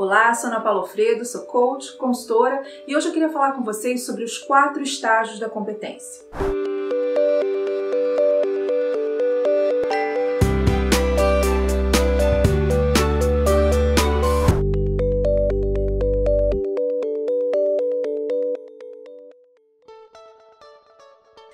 Olá, sou Ana Paula Alfredo, sou coach, consultora e hoje eu queria falar com vocês sobre os quatro estágios da competência.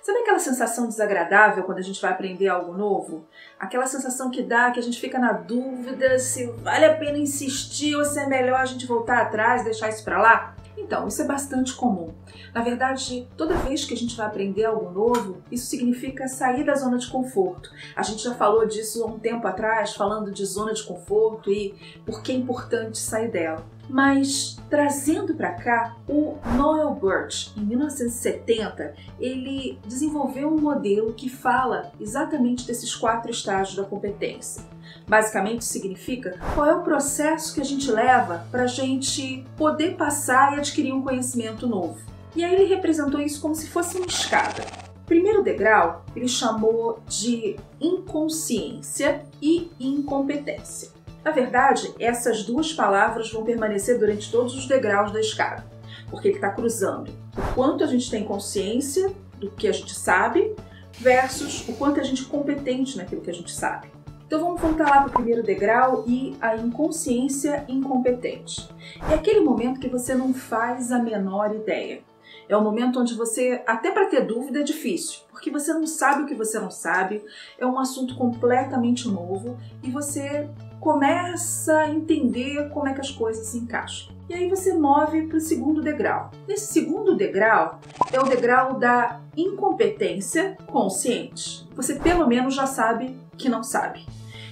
Sabe aquela sensação desagradável quando a gente vai aprender algo novo? Aquela sensação que dá que a gente fica na dúvida se vale a pena insistir ou se é melhor a gente voltar atrás, deixar isso para lá? Então, isso é bastante comum. Na verdade, toda vez que a gente vai aprender algo novo, isso significa sair da zona de conforto. A gente já falou disso há um tempo atrás, falando de zona de conforto e por que é importante sair dela. Mas trazendo para cá, o Noel Birch, em 1970, ele desenvolveu um modelo que fala exatamente desses quatro estágios da competência. Basicamente significa qual é o processo que a gente leva para a gente poder passar e adquirir um conhecimento novo. E aí ele representou isso como se fosse uma escada. Primeiro degrau ele chamou de inconsciência e incompetência. Na verdade, essas duas palavras vão permanecer durante todos os degraus da escada, porque ele está cruzando o quanto a gente tem consciência do que a gente sabe versus o quanto a gente é competente naquilo que a gente sabe. Então vamos voltar lá para o primeiro degrau e a inconsciência incompetente. É aquele momento que você não faz a menor ideia. É um momento onde você, até para ter dúvida, é difícil, porque você não sabe o que você não sabe, é um assunto completamente novo e você começa a entender como é que as coisas se encaixam. E aí você move para o segundo degrau. Nesse segundo degrau é o degrau da incompetência consciente. Você pelo menos já sabe que não sabe.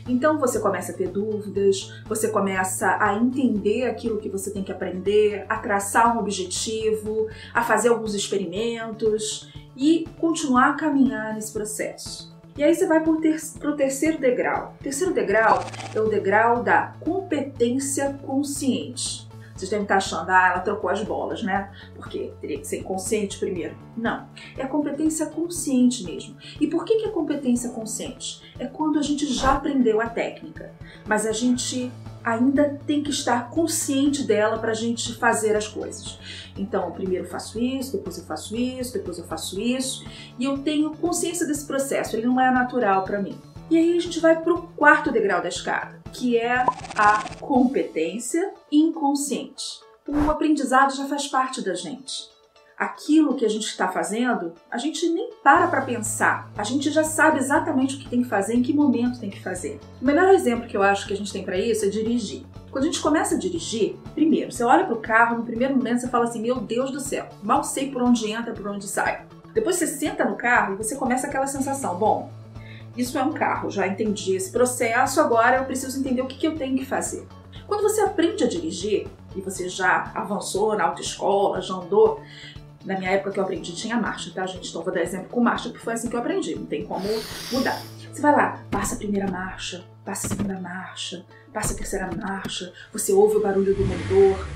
Então você começa a ter dúvidas, você começa a entender aquilo que você tem que aprender, a traçar um objetivo, a fazer alguns experimentos e continuar a caminhar nesse processo. E aí você vai para o ter terceiro degrau. O terceiro degrau é o degrau da competência consciente. Vocês devem estar achando, ah, ela trocou as bolas, né? Porque teria que ser inconsciente primeiro. Não, é a competência consciente mesmo. E por que, que é competência consciente? É quando a gente já aprendeu a técnica, mas a gente ainda tem que estar consciente dela para a gente fazer as coisas. Então, primeiro eu faço isso, depois eu faço isso, depois eu faço isso, e eu tenho consciência desse processo, ele não é natural para mim. E aí a gente vai para o quarto degrau da escada, que é a competência inconsciente. O aprendizado já faz parte da gente aquilo que a gente está fazendo, a gente nem para para pensar. A gente já sabe exatamente o que tem que fazer, em que momento tem que fazer. O melhor exemplo que eu acho que a gente tem para isso é dirigir. Quando a gente começa a dirigir, primeiro, você olha para o carro, no primeiro momento você fala assim: Meu Deus do céu, mal sei por onde entra, por onde sai. Depois você senta no carro e você começa aquela sensação: Bom, isso é um carro, já entendi esse processo, agora eu preciso entender o que, que eu tenho que fazer. Quando você aprende a dirigir, e você já avançou na autoescola, já andou, na minha época que eu aprendi tinha marcha, tá, gente? Então vou dar exemplo com marcha, porque foi assim que eu aprendi, não tem como mudar. Você vai lá, passa a primeira marcha, passa a segunda marcha, passa a terceira marcha, você ouve o barulho do motor.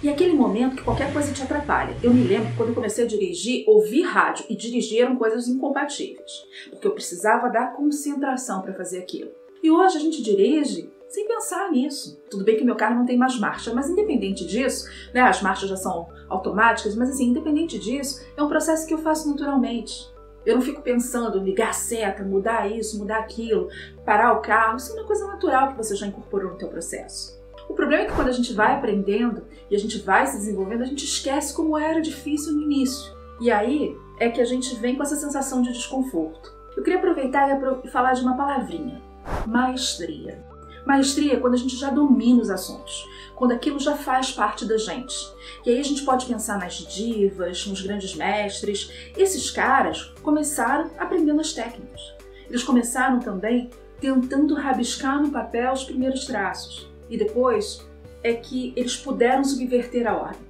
E aquele momento que qualquer coisa te atrapalha. Eu me lembro que quando eu comecei a dirigir, ouvir rádio e dirigir eram coisas incompatíveis, porque eu precisava da concentração para fazer aquilo. E hoje a gente dirige sem pensar nisso. Tudo bem que meu carro não tem mais marcha, mas independente disso, né, as marchas já são automáticas, mas assim, independente disso, é um processo que eu faço naturalmente. Eu não fico pensando ligar a seta, mudar isso, mudar aquilo, parar o carro. Isso é uma coisa natural que você já incorporou no teu processo. O problema é que quando a gente vai aprendendo e a gente vai se desenvolvendo, a gente esquece como era difícil no início. E aí é que a gente vem com essa sensação de desconforto. Eu queria aproveitar e falar de uma palavrinha: maestria. Maestria é quando a gente já domina os assuntos, quando aquilo já faz parte da gente. E aí a gente pode pensar nas divas, nos grandes mestres. Esses caras começaram aprendendo as técnicas. Eles começaram também tentando rabiscar no papel os primeiros traços. E depois é que eles puderam subverter a ordem,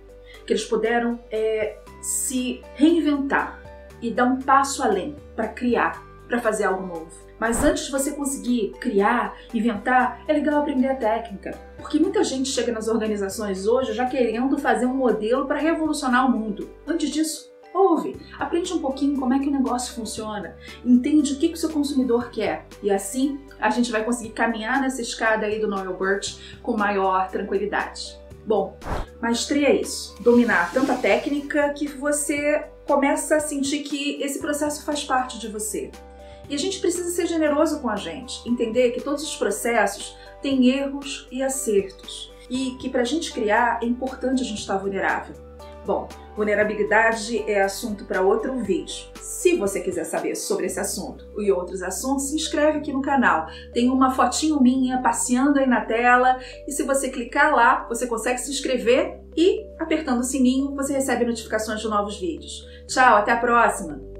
que eles puderam é, se reinventar e dar um passo além para criar, para fazer algo novo. Mas antes de você conseguir criar, inventar, é legal aprender a técnica. Porque muita gente chega nas organizações hoje já querendo fazer um modelo para revolucionar o mundo. Antes disso, ouve, aprende um pouquinho como é que o negócio funciona, entende o que, que o seu consumidor quer. E assim a gente vai conseguir caminhar nessa escada aí do Noel Birch com maior tranquilidade. Bom, maestria é isso. Dominar tanta técnica que você começa a sentir que esse processo faz parte de você. E a gente precisa ser generoso com a gente, entender que todos os processos têm erros e acertos. E que para a gente criar é importante a gente estar vulnerável. Bom, vulnerabilidade é assunto para outro vídeo. Se você quiser saber sobre esse assunto e outros assuntos, se inscreve aqui no canal. Tem uma fotinho minha passeando aí na tela e se você clicar lá, você consegue se inscrever e apertando o sininho você recebe notificações de novos vídeos. Tchau, até a próxima!